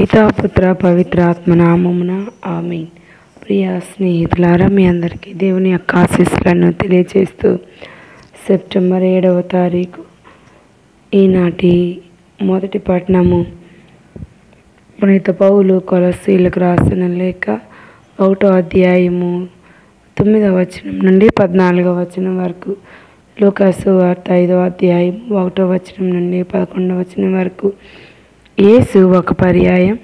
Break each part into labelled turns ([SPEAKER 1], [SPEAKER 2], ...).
[SPEAKER 1] పితాపుత్ర పవిత్రాత్మ నామమున ఆమీన్. ప్రియ స్నేహితులారా మీ అందరికీ దేవుని యొక్క ఆశీస్సులను తెలియజేస్తూ సెప్టెంబర్ ఏడవ తారీఖు ఈనాటి మొదటి పట్టణము. పునీత పౌలు కొలసీలకు రాసిన లేఖ ఒకటో అధ్యాయము తొమ్మిదవ వచనం నుండి పద్నాలుగవ వచనం వరకు. లోకాసు వార్త ఐదవ అధ్యాయం ఒకటో వచనం నుండి పదకొండవ వచనం వరకు. యేసు ఒక పర్యాయం.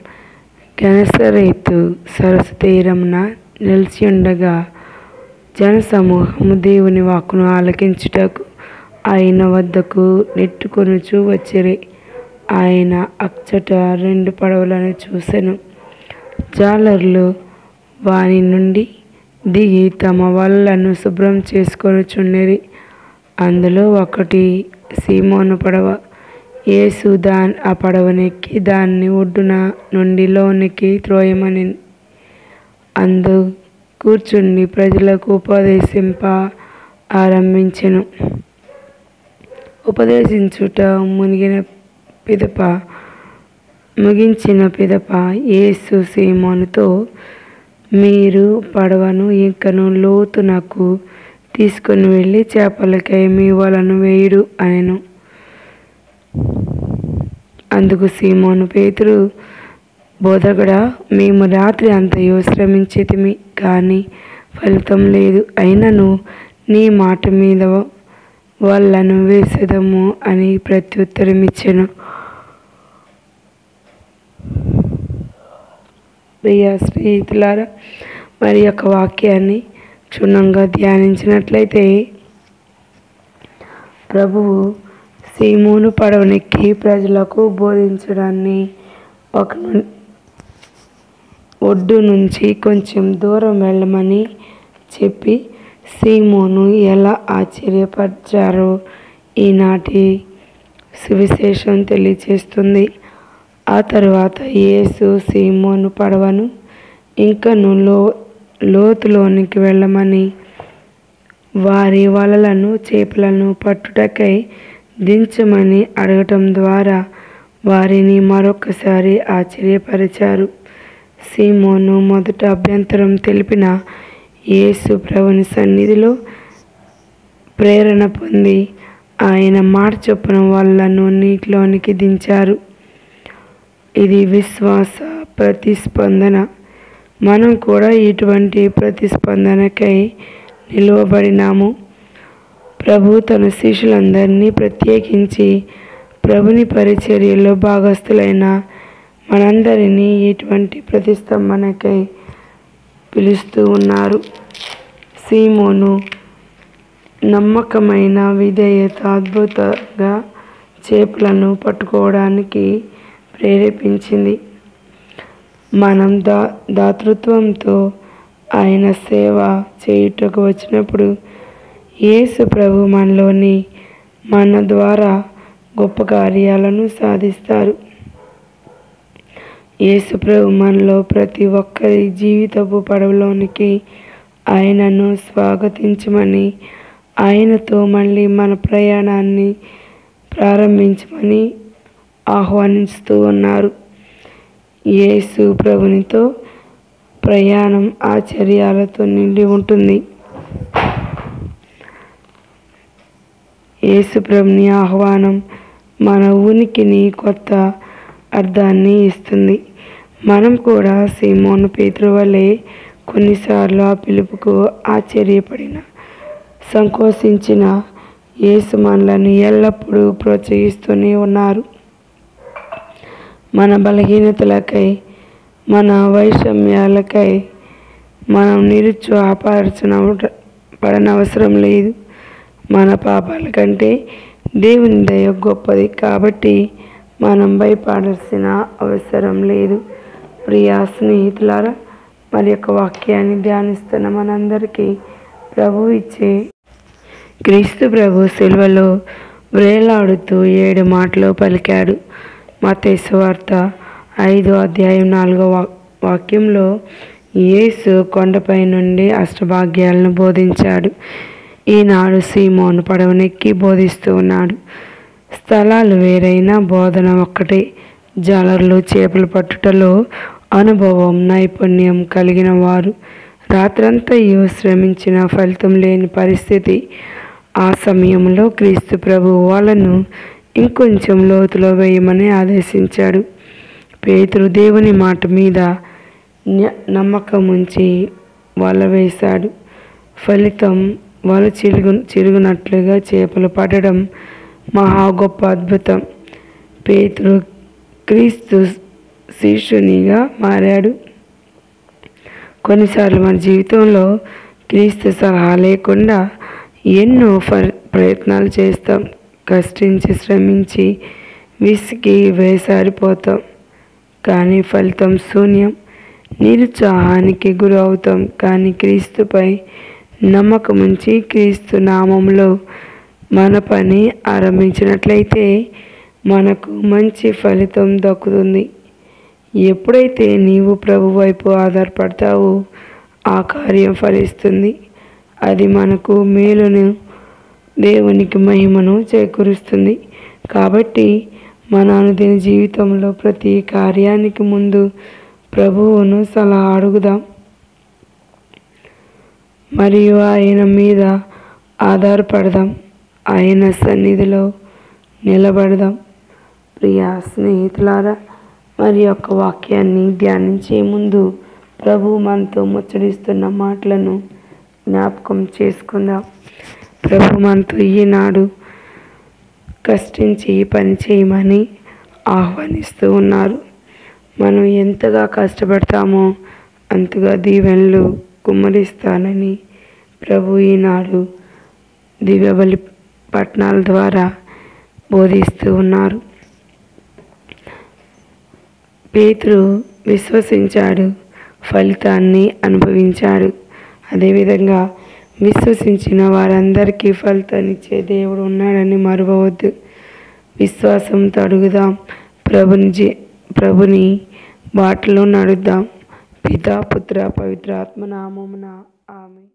[SPEAKER 1] గెనసరేతు సరస్సు తీరమున నిలిచి ఉండగా జనసమూహము దేవుని వాక్కును ఆలకించుటకు ఆయన వద్దకు నెట్టుకొనుచూ వచ్చిరి. ఆయన అచ్చట రెండు పడవలను చూసెను. జాలర్లు వాని నుండి దిగి తమ వలలను శుభ్రం చేసుకొనుచుండిరి. అందులో ఒకటి సీమోను పడవ యేసు దాన్ ఆ పడవనెక్కి దాన్ని ఒడ్డున నుండి లోనికి త్రోయమని అందు కూర్చుండి ప్రజలకు ఉపదేశింప ఆరంభించెను. ఉపదేశించుట మునిగిన పిదప ముగించిన పిదప యేసు సీమోనుతో మీరు పడవను ఇంకను లోతునకు తీసుకొని వెళ్ళి చేపలకై మీ వలను వేయుడు అనెను. అందుకు సీమోను పేతురు బోధకుడా మేము రాత్రి అంతయో శ్రమించితిమి కానీ ఫలితం లేదు. అయినను నీ మాట మీద వాళ్ళను వేసేదము అని ప్రత్యుత్తరం ఇచ్చాను ప్రియ స్నేహితులారా మరి యొక్క వాక్యాన్ని క్షుణ్ణంగా ధ్యానించినట్లయితే ప్రభువు సీమోను పడవనెక్కి ప్రజలకు బోధించడాన్ని ఒక ఒడ్డు నుంచి కొంచెం దూరం వెళ్ళమని చెప్పి సీమోను ఎలా ఆశ్చర్యపరిచారో ఈనాటి సువిశేషం తెలియచేస్తుంది. ఆ తర్వాత యేసు సీమోను పడవను ఇంకను లో లోతులోనికి వెళ్ళమని వారి వలలను చేపలను పట్టుటకై దించమని అడగటం ద్వారా వారిని మరొకసారి ఆశ్చర్యపరిచారు. సీమోను మొదట అభ్యంతరం తెలిపిన యేసు ప్రభుని సన్నిధిలో ప్రేరణ పొంది ఆయన మాట చొప్పున వాళ్ళను నీటిలోనికి దించారు. ఇది విశ్వాస ప్రతిస్పందన. మనం కూడా ఇటువంటి ప్రతిస్పందనకై నిలువబడినాము. ప్రభు తన శిష్యులందరినీ ప్రత్యేకించి ప్రభుని పరిచర్యలో భాగస్థులైన మనందరినీ ఇటువంటి ప్రతిస్తంభనకై పిలుస్తూ ఉన్నారు. సీమోను నమ్మకమైన విధేయత అద్భుతంగా చేపలను పట్టుకోవడానికి ప్రేరేపించింది. మనం దా దాతృత్వంతో ఆయన సేవ చేయుటకు వచ్చినప్పుడు యేసు ప్రభు మనలోని మన ద్వారా గొప్ప కార్యాలను సాధిస్తారు. యేసు ప్రభు మనలో ప్రతి ఒక్కరి జీవితపు పడవలోనికి ఆయనను స్వాగతించమని ఆయనతో మళ్ళీ మన ప్రయాణాన్ని ప్రారంభించమని ఆహ్వానిస్తూ ఉన్నారు. యేసు ప్రభునితో ప్రయాణం ఆశ్చర్యాలతో నిండి ఉంటుంది. యేసుప్రభుని ఆహ్వానం మన ఉనికిని కొత్త అర్థాన్ని ఇస్తుంది. మనం కూడా సీమోను పేతురు వలె కొన్నిసార్లు ఆ పిలుపుకు ఆశ్చర్యపడిన సంకోచించిన యేసు మనలను ఎల్లప్పుడూ ప్రోత్సహిస్తూనే ఉన్నారు. మన బలహీనతలకై మన వైషమ్యాలకై మనం నిరుత్సాహపరచన పడనవసరం లేదు. మన పాపాల కంటే దేవుని దయ గొప్పది కాబట్టి మనం భయపడాల్సిన అవసరం లేదు. ప్రియా స్నేహితులారా మరి యొక్క వాక్యాన్ని ధ్యానిస్తున్న మనందరికీ ప్రభు ఇచ్చే క్రీస్తు ప్రభు సిల్వలో వ్రేలాడుతూ ఏడు మాటలు పలికాడు. మతేసు వార్త ఐదో అధ్యాయం నాలుగో వా వాక్యంలో యేసు కొండపై నుండి అష్టభాగ్యాలను బోధించాడు. ఈనాడు సీమోను పడవనెక్కి బోధిస్తూ ఉన్నాడు. స్థలాలు వేరైనా బోధన ఒక్కటే. జాలర్లు చేపలు పట్టుటలో అనుభవం నైపుణ్యం కలిగిన వారు. రాత్రంతయు శ్రమించిన ఫలితం లేని పరిస్థితి. ఆ సమయంలో క్రీస్తు ప్రభు వాళ్ళను ఇంకొంచెం లోతులో వేయమని ఆదేశించాడు. పేతురు దేవుని మాట మీద నమ్మకం ఉంచి వల వేశాడు. ఫలితం వాళ్ళు చిరుగు చిరుగునట్లుగా చేపలు పడడం మహా గొప్ప అద్భుతం. పేతురు క్రీస్తు శిష్యునిగా మారాడు. కొన్నిసార్లు మన జీవితంలో క్రీస్తు సలహా లేకుండా ఎన్నో ప్రయత్నాలు చేస్తాం. కష్టించి శ్రమించి విసిగి వేసారిపోతాం. కానీ ఫలితం శూన్యం. నిరుత్సాహానికి గురి అవుతాం కానీ క్రీస్తుపై నమ్మకముంచి క్రీస్తు నామంలో మన పని ఆరంభించినట్లయితే మనకు మంచి ఫలితం దక్కుతుంది. ఎప్పుడైతే నీవు ప్రభు వైపు ఆధారపడతావో ఆ కార్యం ఫలిస్తుంది. అది మనకు మేలును దేవునికి మహిమను చేకూరుస్తుంది. కాబట్టి మన అనుదిన జీవితంలో ప్రతి కార్యానికి ముందు ప్రభువును సలహా అడుగుదాం. మరియు ఆయన మీద ఆధారపడదాం. ఆయన సన్నిధిలో నిలబడదాం. ప్రియ స్నేహితులారా మరి యొక్క వాక్యాన్ని ధ్యానించే ముందు ప్రభు మనతో ముచ్చడిస్తున్న మాటలను జ్ఞాపకం చేసుకుందాం. ప్రభు మనతో ఈనాడు కష్టించి పని చేయమని ఆహ్వానిస్తూ ఉన్నారు. మనం ఎంతగా కష్టపడతామో అంతగా దీవెనలు కుమ్మరిస్తానని ప్రభు ఈనాడు దివ్యబలి పట్టణాల ద్వారా బోధిస్తూ ఉన్నారు. పేతురు విశ్వసించాడు ఫలితాన్ని అనుభవించాడు. అదేవిధంగా విశ్వసించిన వారందరికీ ఫలితాన్నిచ్చే దేవుడు ఉన్నాడని మరవవద్దు. విశ్వాసంతో అడుగుదాం. ప్రభుని ప్రభుని బాటలో నడుద్దాం. पिता पुत्र पवित्र आत्मा नामों आमीन।